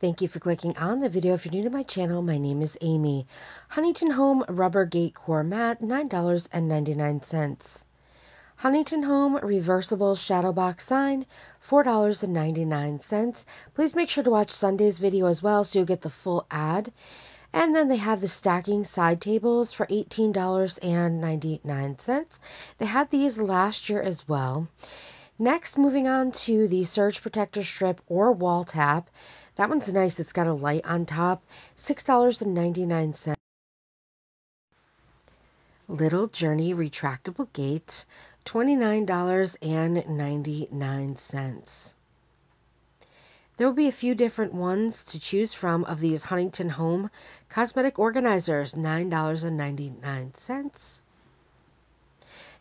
Thank you for clicking on the video. If you're new to my channel, my name is Amy. Huntington Home Rubber Gate Core Mat, $9.99. Huntington Home Reversible Shadow Box Sign, $4.99. Please make sure to watch Sunday's video as well so you'll get the full ad. And then they have the stacking side tables for $18.99. They had these last year as well. Next, moving on to the Surge Protector Strip or Wall Tap. That one's nice. It's got a light on top. $6.99. Little Journey Retractable Gate. $29.99. There will be a few different ones to choose from of these Huntington Home cosmetic organizers, $9.99.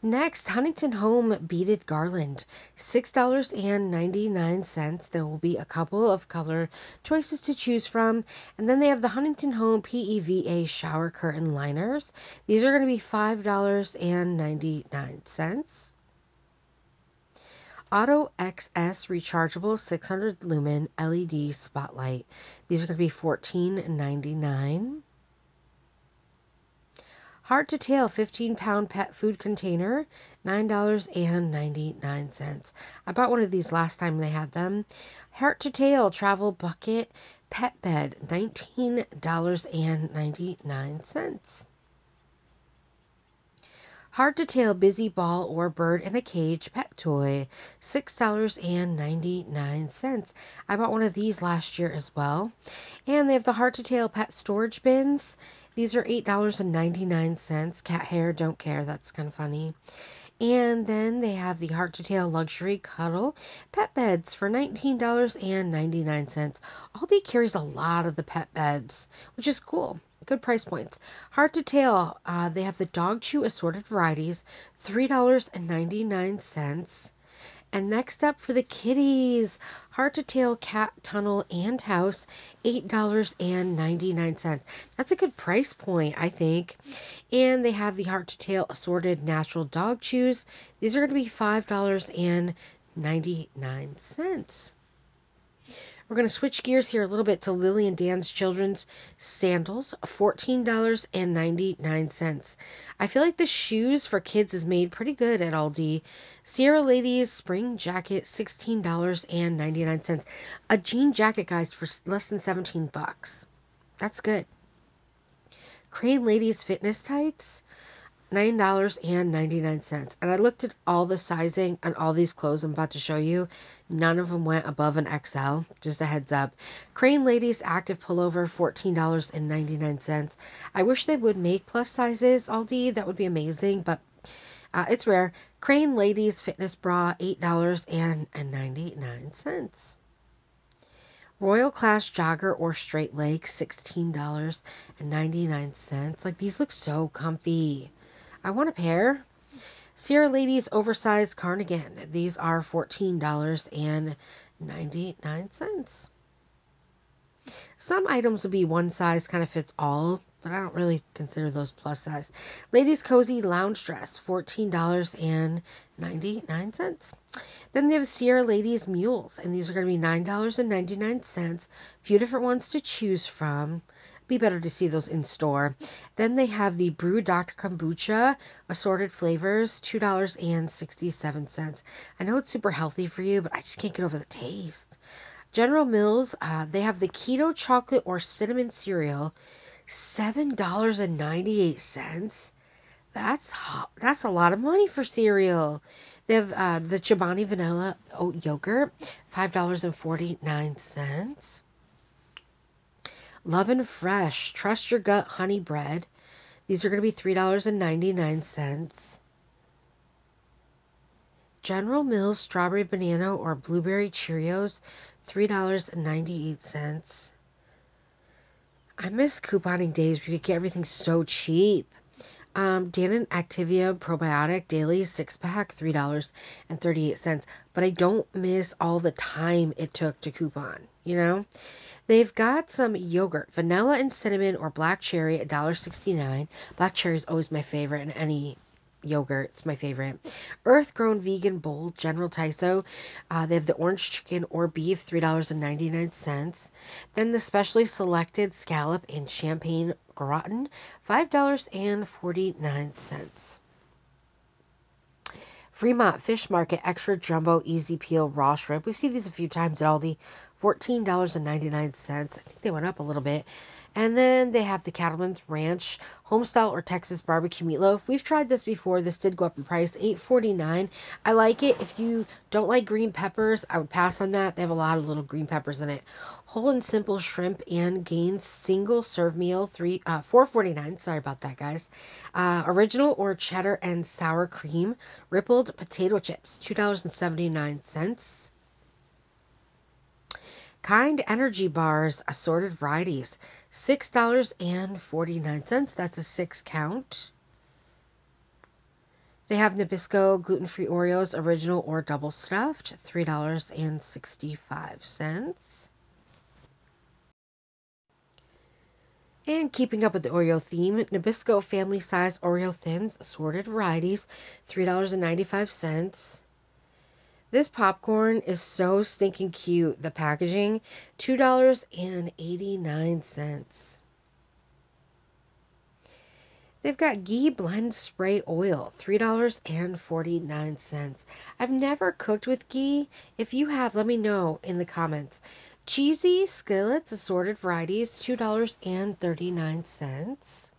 Next, Huntington Home Beaded Garland, $6.99. There will be a couple of color choices to choose from. And then they have the Huntington Home PEVA Shower Curtain Liners. These are going to be $5.99. Auto XS rechargeable 600 lumen LED spotlight. These are going to be $14.99. Heart to Tail 15 pound pet food container, $9.99. I bought one of these last time they had them. Heart to Tail travel bucket pet bed, $19.99. Heart to Tail Busy Ball or Bird in a Cage pet toy, $6.99. I bought one of these last year as well. And they have the Heart to Tail pet storage bins. These are $8.99. Cat hair, don't care. That's kind of funny. And then they have the Heart to Tail Luxury Cuddle Pet Beds for $19.99. Aldi carries a lot of the pet beds, which is cool. Good price points. Heart to Tail, uh, they have the Dog Chew Assorted Varieties, $3.99. And next up for the kitties, Heart to Tail Cat Tunnel and House, $8.99. That's a good price point, I think. And they have the Heart to Tail Assorted Natural Dog Chews. These are going to be $5.99. We're going to switch gears here a little bit to Lily and Dan's children's sandals, $14.99. I feel like the shoes for kids is made pretty good at Aldi. Sierra Ladies spring jacket, $16.99. A jean jacket, guys, for less than 17 bucks. That's good. Crane Ladies fitness tights, $9.99. And I looked at all the sizing on all these clothes I'm about to show you. None of them went above an XL, just a heads up. Crane Ladies Active Pullover, $14.99. I wish they would make plus sizes, Aldi. That would be amazing, but uh, it's rare. Crane Ladies Fitness Bra, $8.99. Royal Class Jogger or Straight Leg, $16.99. Like, these look so comfy. I want a pair. Sierra Ladies Oversized Cardigan. These are $14.99. Some items will be one size kind of fits all, but I don't really consider those plus size. Ladies Cozy Lounge Dress, $14.99. Then they have Sierra Ladies Mules, and these are going to be $9.99. A few different ones to choose from be better to see those in store. Then they have the Brew Dr. Kombucha assorted flavors, $2.67. I know it's super healthy for you, but I just can't get over the taste. General Mills, uh, they have the keto chocolate or cinnamon cereal, $7.98. That's hot. That's a lot of money for cereal. They have uh, the Chobani vanilla oat yogurt, $5.49. L'oven Fresh, Trust Your Gut Honey Bread. These are going to be $3.99. General Mills Strawberry Banana or Blueberry Cheerios, $3.98. I miss couponing days where you could get everything so cheap. Um, Dannon Activia Probiotic Daily six pack, $3.38. But I don't miss all the time it took to coupon, you know? They've got some yogurt, vanilla and cinnamon or black cherry, $1.69. Black cherry is always my favorite in any yogurt. It's my favorite. Earth Grown Vegan Bowl General Tso. Uh, they have the orange chicken or beef, $3.99. Then the specially selected scallop and champagne gratin, $5.49. Fremont Fish Market Extra Jumbo Easy Peel Raw Shrimp. We've seen these a few times at Aldi. $14.99. I think they went up a little bit. And then they have the Cattleman's Ranch Homestyle or Texas Barbecue Meatloaf. We've tried this before. This did go up in price, $8.49. I like it. If you don't like green peppers, I would pass on that. They have a lot of little green peppers in it. Whole and simple shrimp and gains single serve meal, three uh, $4.49. Sorry about that, guys. Uh, original or cheddar and sour cream rippled potato chips, $2.79. Kind Energy Bars, assorted varieties, $6.49. That's a six count. They have Nabisco gluten free Oreos, original or double stuffed, $3.65. And keeping up with the Oreo theme, Nabisco family size Oreo thins, assorted varieties, $3.95. This popcorn is so stinking cute. The packaging, $2.89. They've got ghee blend spray oil, $3.49. I've never cooked with ghee. If you have, let me know in the comments. Cheesy skillets, assorted varieties, $2.39.